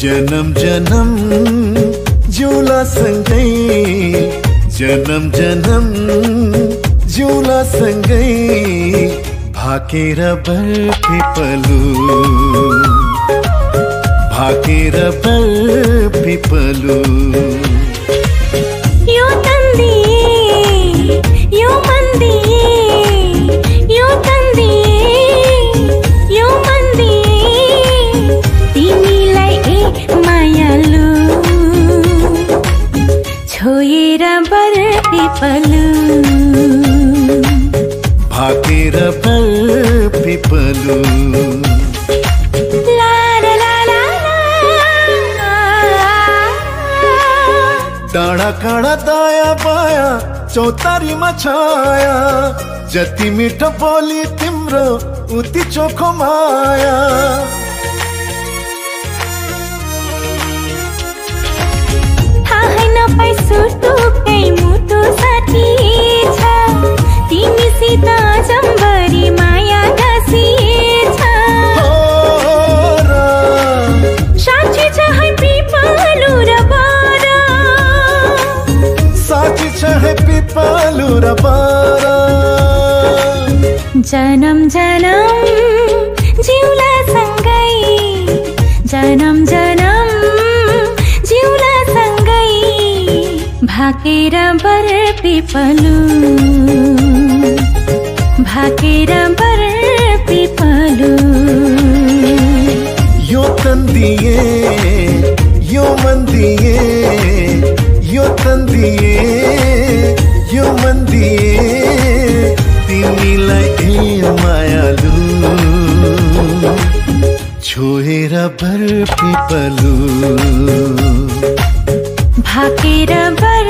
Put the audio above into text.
जन्म जन्म जुला सँगै जन्म जन्म जुला सँगै भाकेर पलू। भाके भाकेर बर्फे पलु। काँडा दायाँ बायाँ चौतारीमा छाया। जति मिठो बोली तिम्रो उति चोखो माया। जनम जनम जीवला सङ्गै जनम जनम जीवला सङ्गै भाकेर बर पिपलु। भाकेर बर दिए तिमीलाई ए मायालु छोएर भर पिपलु। भाकेर भर